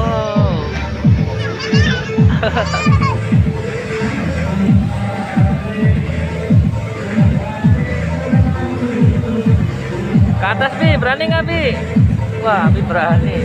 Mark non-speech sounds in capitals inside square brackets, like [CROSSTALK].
[LAUGHS] Ke atas Bi, berani nggak Bi? Wah, Bi berani.